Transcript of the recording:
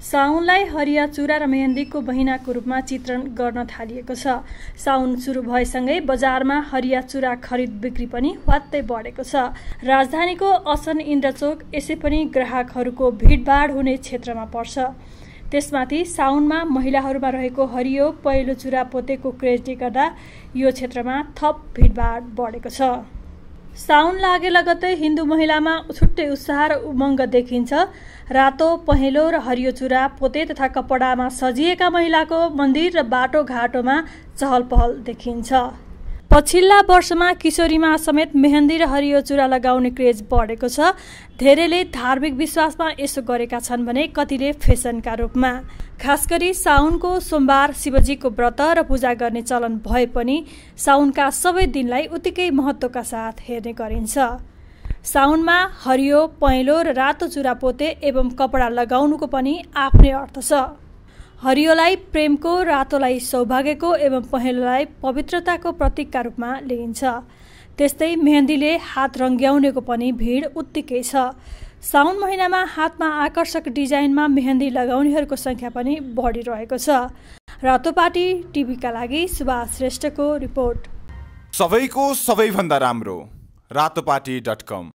साउनलाई हरिया चुरा र मेहन्दीको महिनाको रूपमा चित्रण गर्न थालिएको छ। साउन सुरु भएसँगै बजारमा हरिया चुरा खरिद बिक्री पनि वात्तै बढेको छ। राजधानीको असन इन्द्रचोक यसै पनि ग्राहकहरूको भिडभाड हुने क्षेत्रमा पर्छ। त्यसमाथि साउनमा महिलाहरूमा रहेको हरियो पहिलो चुरा पोतेको क्रेजले गर्दा यो क्षेत्रमा थप भिडभाड बढेको छ। साउन लागे लगत्तै हिन्दू महिलामा छुट्टै उत्साह र उमङ्ग देखिन्छ। रातो पहेँलो र हरियो चुरा पोते तथा कपडामा सजिएका महिलाको मन्दिर र बाटोघाटोमा चहल पहल देखिन्छ। पछिल्ला वर्षमा किशोरीमा समेत मेहन्दी र हरियो चुरा लगाउने क्रेज बढेको छ। धेरैले धार्मिक विश्वासमा यसो गरेका छन् भने कतिले फेसनका रूपमा। खास गरी साउनको सोमबार शिवजीको व्रत र पूजा गर्ने चलन भए पनि साउनका सबै दिनलाई उत्तिकै महत्त्वका साथ हेर्ने गरिन्छ। साउनमा हरियो पहेँलो र रातो चुरा पोते एवं कपडा लगाउनुको पनि आफ्नै अर्थ छ। हरियोलाई प्रेमको रातोलाई सौभाग्यको एवं पहेँलोलाई पवित्रताको प्रतीकका रूपमा लिइन्छ। त्यस्तै मेहन्दीले हात रङ्ग्याउनेको पनि भिड उत्तिकै छ। साउन महिनामा हातमा आकर्षक डिजाइनमा मेहन्दी लगाउनेहरूको सङ्ख्या पनि बढिरहेको छ। रातोपाटी टिभीका लागि सुभाष श्रेष्ठको रिपोर्ट। सबैको सबैभन्दा राम्रो। Ratopati dot com.